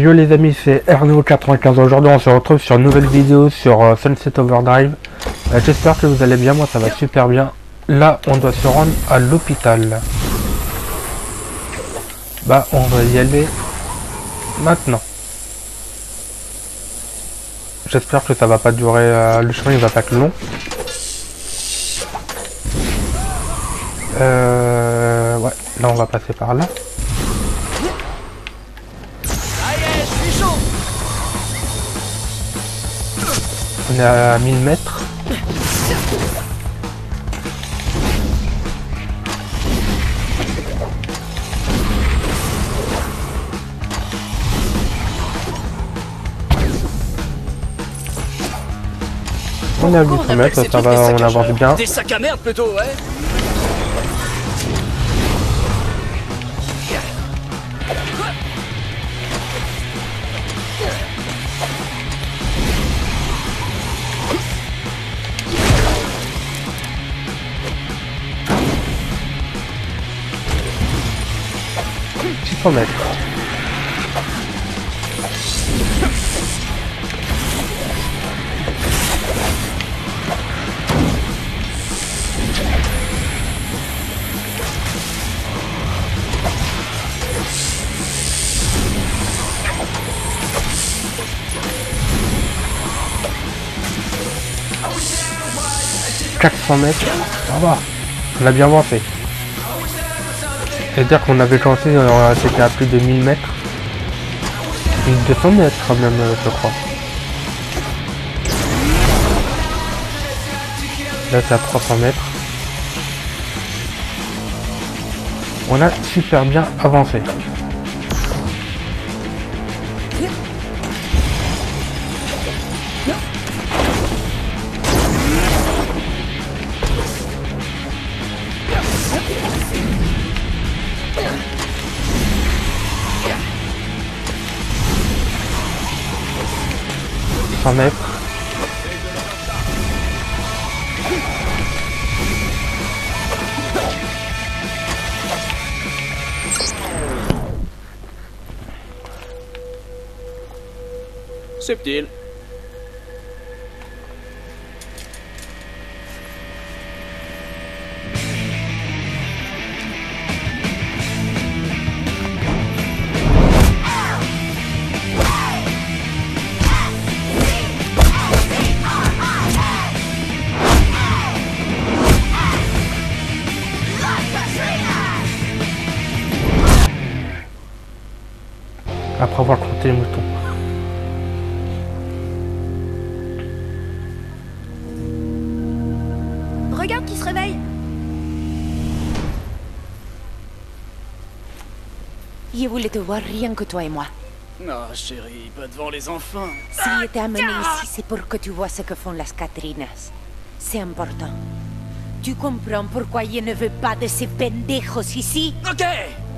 Yo les amis, c'est Erneo95. Aujourd'hui on se retrouve sur une nouvelle vidéo sur euh, Sunset Overdrive. Euh, J'espère que vous allez bien, moi ça va super bien. Là on doit se rendre à l'hôpital. Bah on va y aller maintenant. J'espère que ça va pas durer, euh, le chemin il va pas être long. Euh, ouais, là on va passer par là. On est à 1000 mètres. On est à 800 mètres, ça va, on avance bien. Des sacs à merde plutôt, ouais « 600 mètres. « 400 mètres, ça va, on a bien avancé. C'est-à-dire qu'on avait commencé, euh, c'était à plus de 1000 mètres. 1200 mètres quand même, euh, je crois. Là, c'est à 300 mètres. On a super bien avancé. Cent mètres. Subtil. Les moutons. Regarde qui se réveille Je voulais te voir rien que toi et moi. Non, chérie, pas devant les enfants. Si je t'ai amené ici, c'est pour que tu vois ce que font las Catrinas. C'est important. Tu comprends pourquoi je ne veux pas de ces pendejos ici? Ok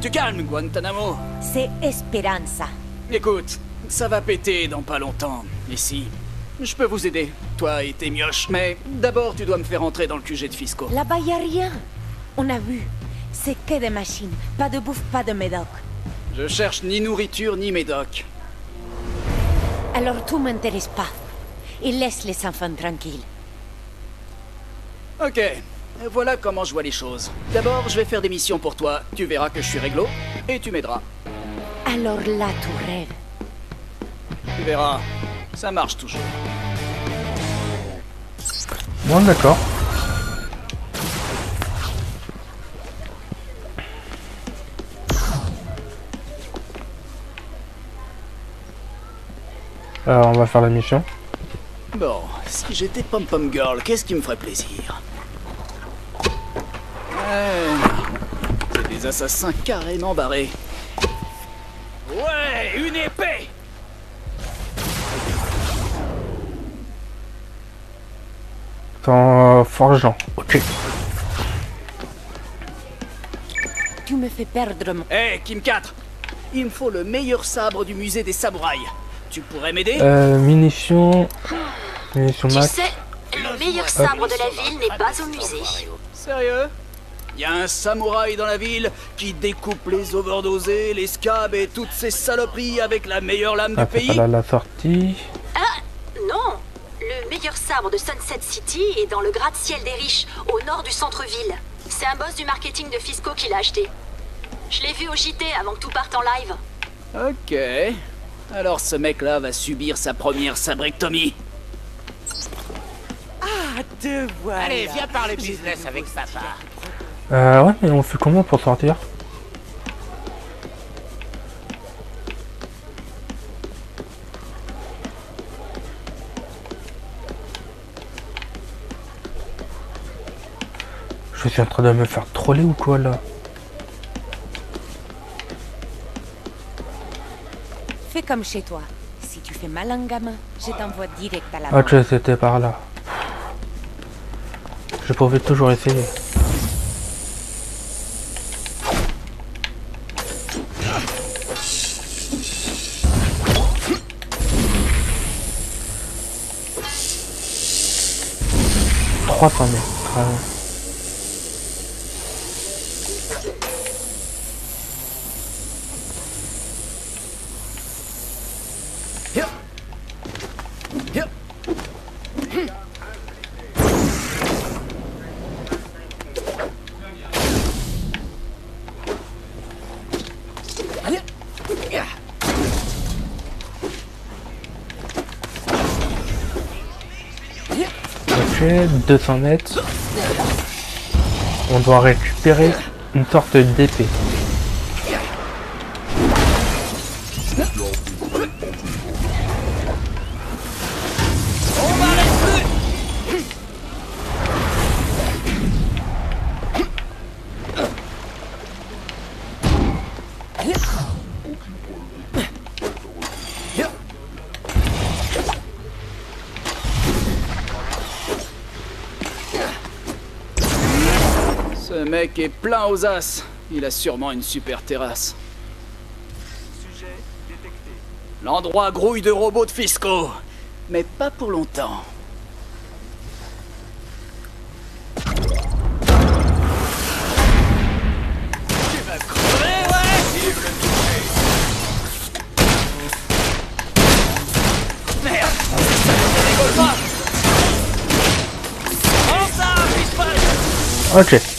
Tu calmes, Guantanamo. C'est Esperanza. Écoute, ça va péter dans pas longtemps. Ici. Je peux vous aider, toi et tes mioches. Mais d'abord, tu dois me faire entrer dans le QG de Fisco. Là-bas, y a rien. On a vu. C'est que des machines. Pas de bouffe, pas de médoc. Je cherche ni nourriture ni médoc. Alors tout m'intéresse pas. Et laisse les enfants tranquilles. Ok, voilà comment je vois les choses. D'abord, je vais faire des missions pour toi. Tu verras que je suis réglo et tu m'aideras. Alors là, tu rêves. Tu verras, ça marche toujours. Bon, d'accord. Alors, on va faire la mission. Bon, si j'étais Pom Pom Girl, qu'est-ce qui me ferait plaisir? Ouais, c'est des assassins carrément barrés. Ouais, une épée Sans euh, forgeant. Ok. Tu me fais perdre mon... Hé, Kim 4 Il me faut le meilleur sabre du musée des samouraïs. Tu pourrais m'aider? Euh, munitions. Munitions Tu max. sais, le meilleur sabre de la ville n'est pas au musée. Sérieux? Y a un samouraï dans la ville qui découpe les overdosés, les scabs et toutes ces saloperies avec la meilleure lame Ah, du c'est pays pas là la sortie. Ah, non Le meilleur sabre de Sunset City est dans le gratte-ciel des riches, au nord du centre-ville. C'est un boss du marketing de Fisco qui l'a acheté. Je l'ai vu au JT avant que tout parte en live. Ok. Alors ce mec-là va subir sa première sabrectomie. Ah, te voilà. Allez, viens parler business avec papa. Euh, ouais, mais on fait comment pour sortir Je suis en train de me faire troller ou quoi là Fais comme chez toi. Si tu fais mal à un gamin, je t'envoie direct à la Ok, mort. c'était par là. Je pouvais toujours essayer. Trois cents mètres. euh, Ok, 200 mètres. On doit récupérer une sorte d'épée. Plein aux as. Il a sûrement une super terrasse. L'endroit grouille de robots de fiscaux. Mais pas pour longtemps. Tu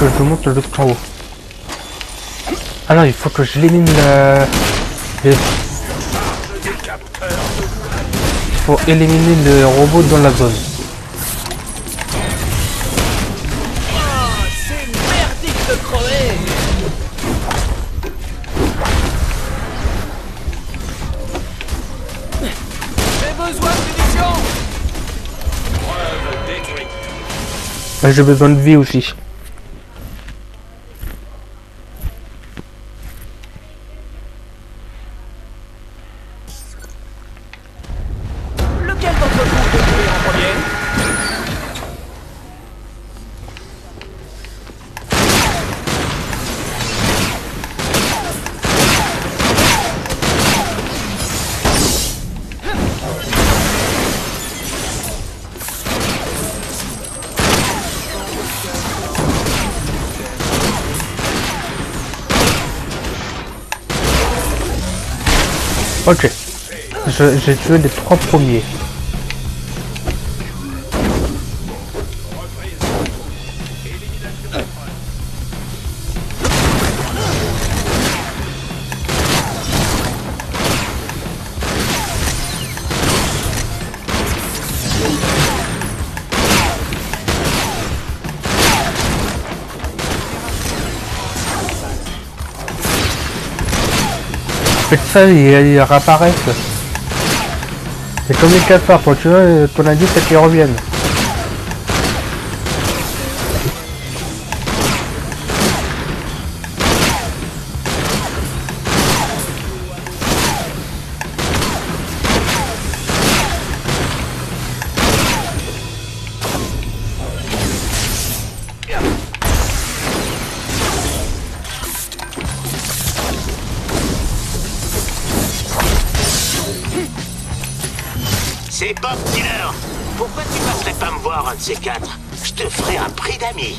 que je monte jusqu'en haut. Ah non, il faut que je l'élimine le... les- Il faut éliminer le robot dans la zone. J'ai besoin de vie aussi. J'ai tué les trois premiers. Faites ça, ils, ils réapparaissent. C'est comme les cafards, quand tu veux, ton indice c'est qu'ils reviennent. Un de Je te ferai un prix d'amis.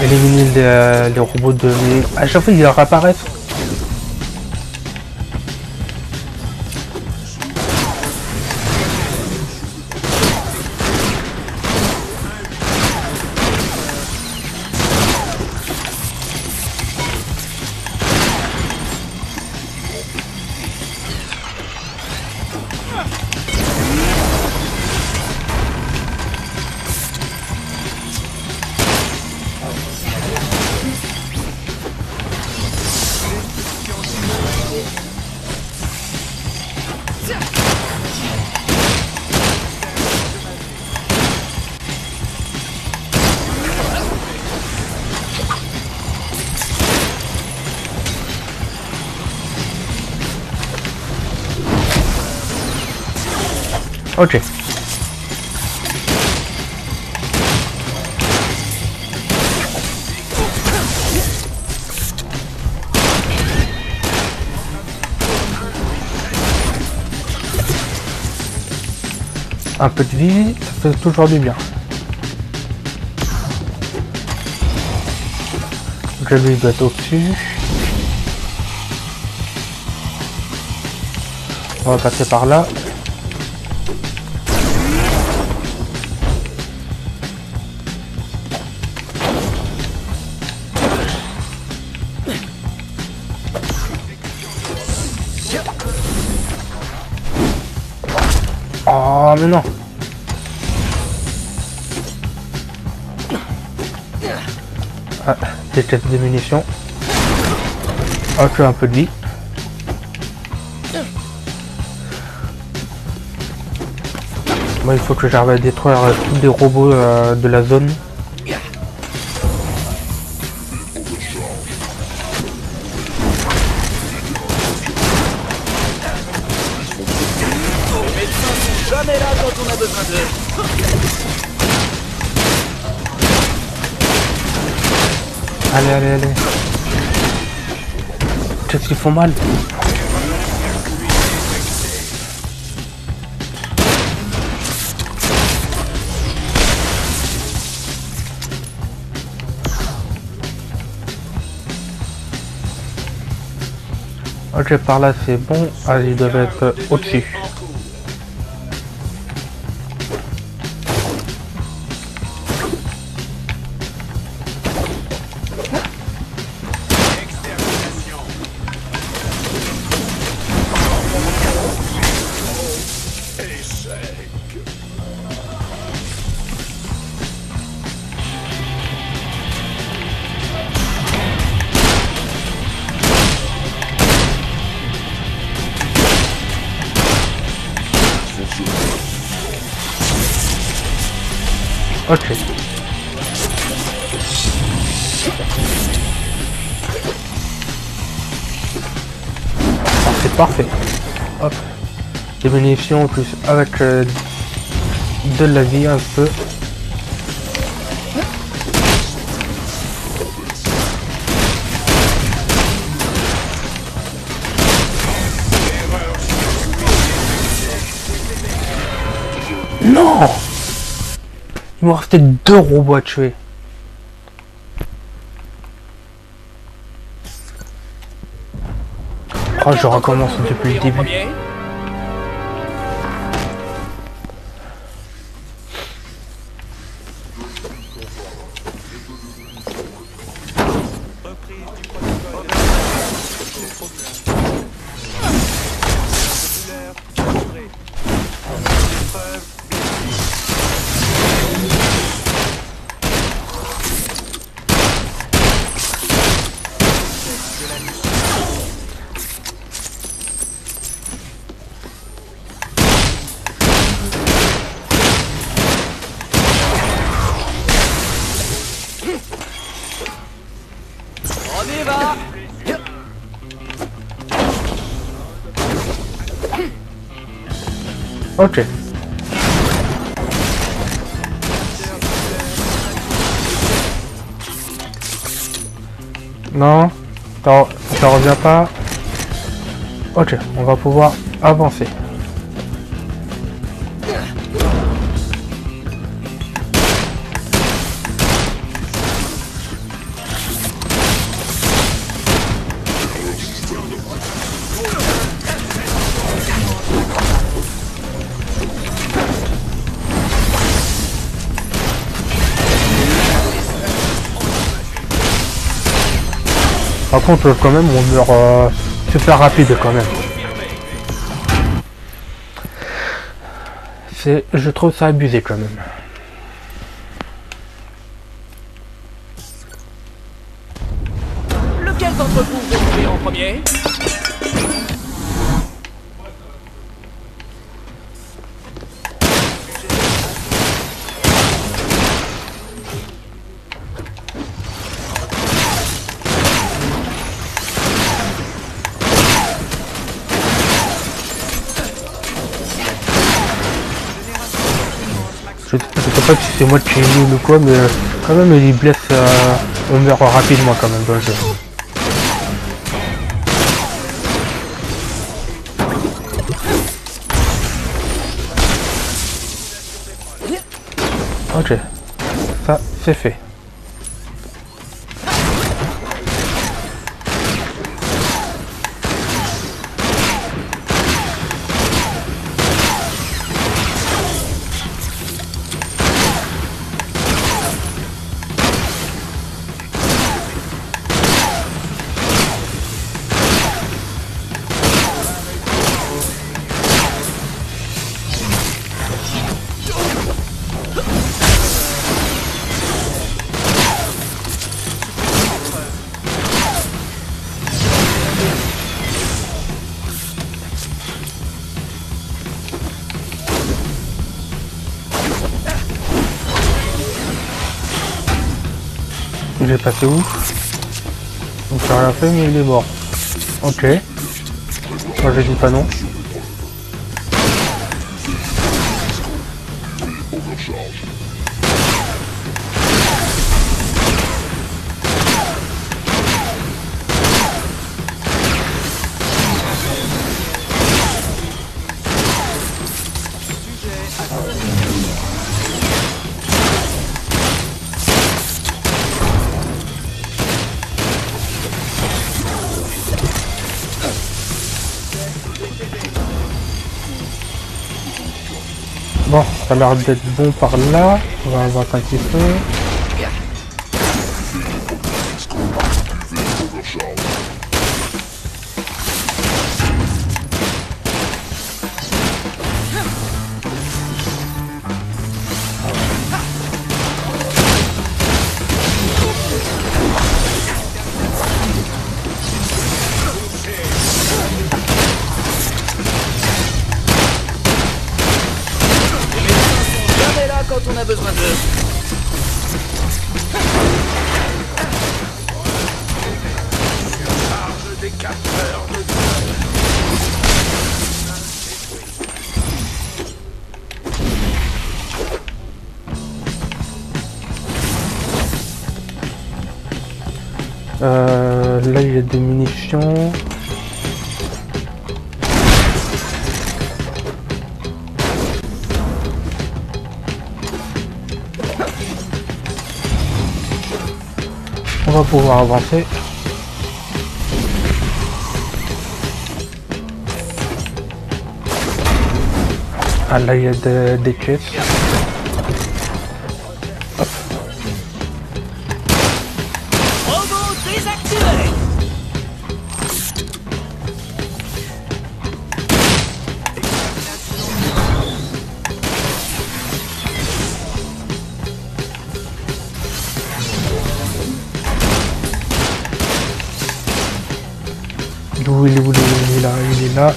Éliminer les, les robots de... À chaque fois ils réapparaissent. Ok. Un peu de vie, ça fait toujours du bien. Là, lui, être au-dessus. On va passer par là. Non Ah, des munitions. Oh, tu as un peu de vie. Moi, il faut que j'arrive à détruire euh, tous les robots euh, de la zone. Allez, allez, allez. Qu'est-ce qu'ils font mal Ok, par là c'est bon. Ah, ils doivent être euh, au-dessus. Ok. C'est parfait. Hop. Des munitions en plus avec euh, de la vie un peu. Il me restait deux robots à tuer. Oh, je recommence depuis le début. Ok. Non, ça revient pas. Ok, on va pouvoir avancer. Par contre, quand même, on meurt euh, super rapide quand même. Je trouve ça abusé quand même. Lequel d'entre vous mourir en premier? Je, je sais pas si c'est moi qui est nul ou quoi, mais euh, quand même, il blesse, euh, on meurt rapidement quand même dans le jeu. Ok, ça c'est fait. Il est passé où Donc j'ai rien fait mais il est mort. Ok. Moi je dis pas non. Bon, ça a l'air d'être bon par là. On va voir un petit peu. Euh, là il y a des munitions. On va pouvoir avancer. Ah là il y a de- des caisses. où Il est où Il est là, il est là.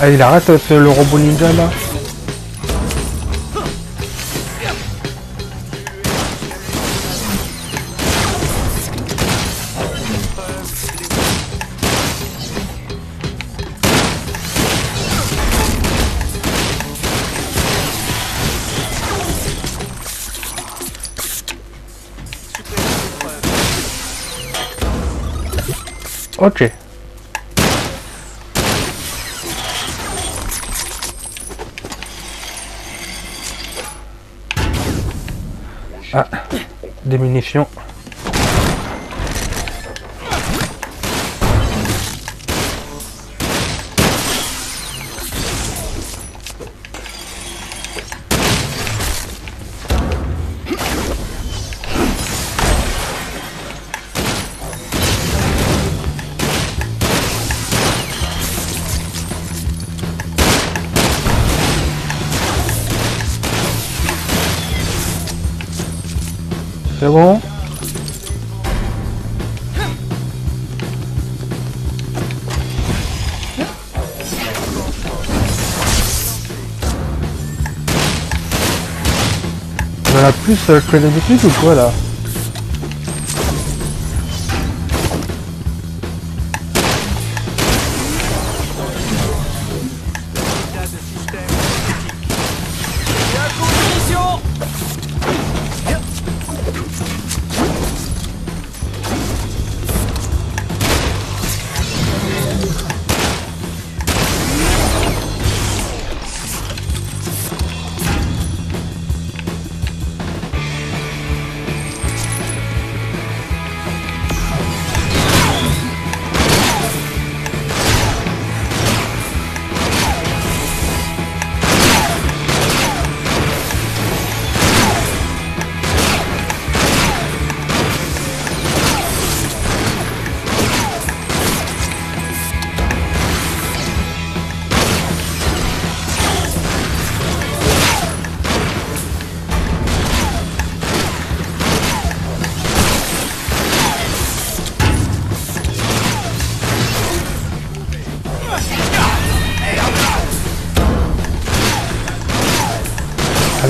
Ah, il arrête le robot ninja là. Ok. Ah, des munitions. Plus euh, d'habitude ou quoi là?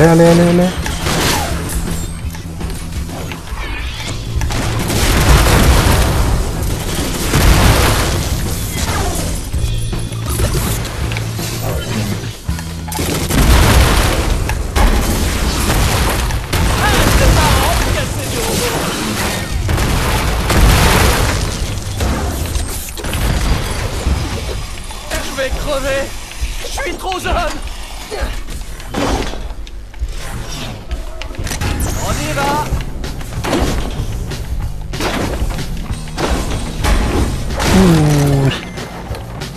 Allez, allez, allez, allez. Je vais crever Je suis trop jeune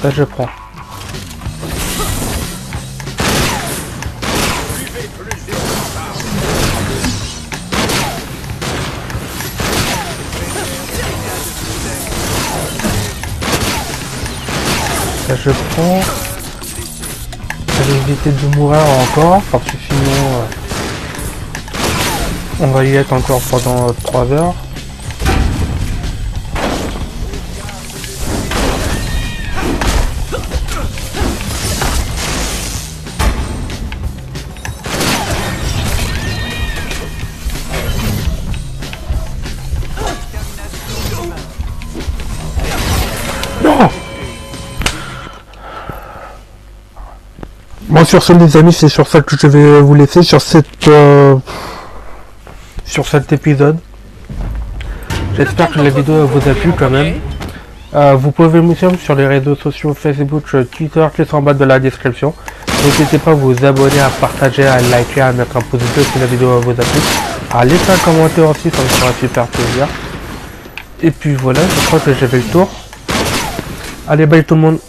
Ça je prends. Ça je prends. Je vais éviter de mourir encore parce que sinon euh, on va y être encore pendant 3 heures. Sur ce les amis c'est sur ça que je vais vous laisser sur cette euh, sur cet épisode. J'espère que la vidéo vous a plu quand même. Euh, vous pouvez me suivre sur les réseaux sociaux Facebook, Twitter qui sont en bas de la description. N'hésitez pas à vous abonner, à partager, à liker, à mettre un pouce bleu si la vidéo vous a plu. À laisser un commentaire aussi, ça me fera super plaisir. Et puis voilà, je crois que j'ai fait le tour. Allez, bye tout le monde.